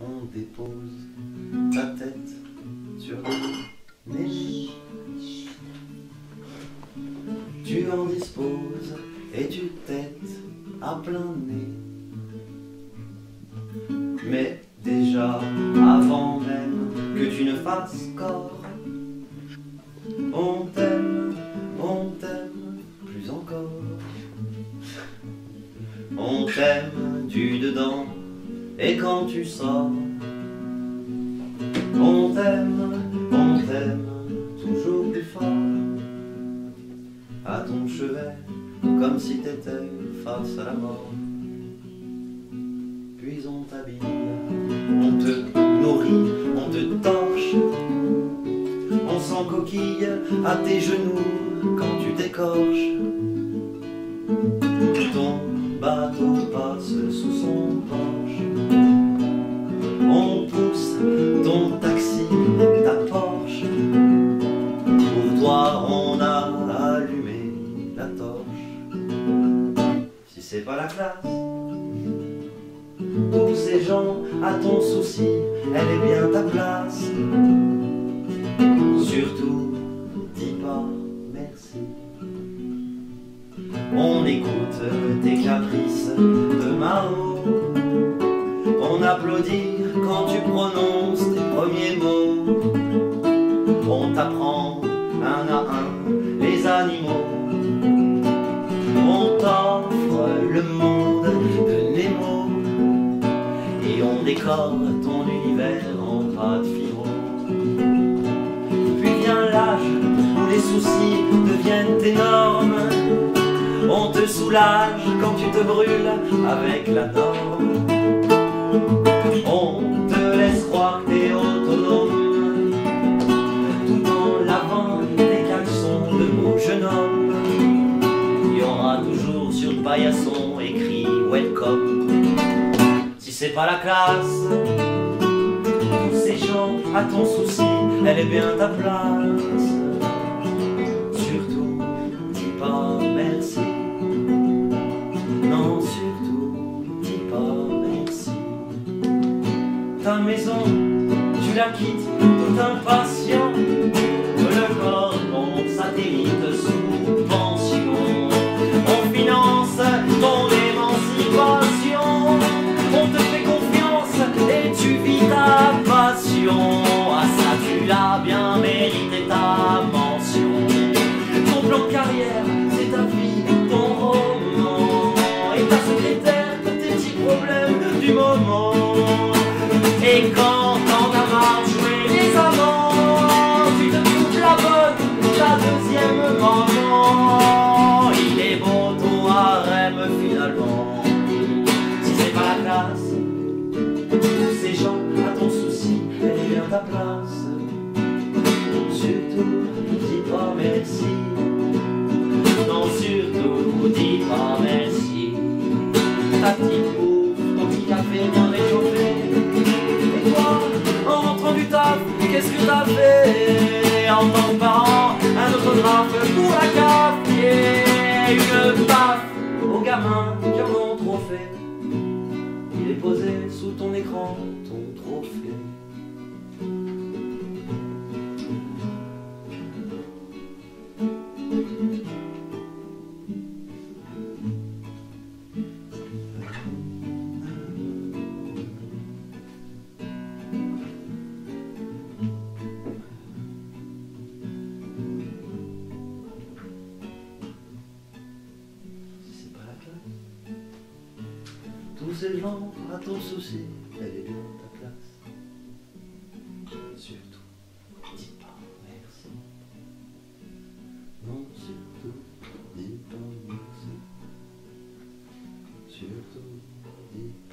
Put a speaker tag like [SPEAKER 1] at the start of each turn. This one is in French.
[SPEAKER 1] On dépose ta tête sur le nez. Tu en disposes et tu têtes à plein nez. Mais déjà, avant même que tu ne fasses corps, et quand tu sors, on t'aime, on t'aime toujours plus fort. À ton chevet, comme si t'étais face à la mort. Puis on t'habille, on te nourrit, on te torche. On s'encoquille à tes genoux quand tu t'écorches. Ton bateau sous son porche. On pousse ton taxi, ta Porsche. Pour toi, on a allumé la torche. Si c'est pas la classe, tous ces gens à ton souci, elle est bien ta place. Surtout, On écoute tes caprices de Mao. On applaudit quand tu prononces tes premiers mots. On t'apprend un à un les animaux. On t'offre le monde de Nemo. Et on décore ton univers en pâte firo. Puis vient l'âge où les soucis deviennent énormes. On te soulage quand tu te brûles avec la norme. On te laisse croire que t'es autonome. Tout en lavant des caleçons de beau jeune homme Il y aura toujours sur le paillasson écrit Welcome. Si c'est pas la classe Tous ces gens à ton souci Elle est bien ta place tu la quittes tout impatient. Deuxième maman. Il est beau ton harem finalement. En tant que parent, un autographe pour la CAF et une baffe aux gamins qui en ont trop fait. Il est posé sous ton écran, ton trophée. Tous ces gens à ton souci, elle est bien ta place. Surtout, dis pas merci. Non, surtout, dis pas merci. Surtout, dis pas merci.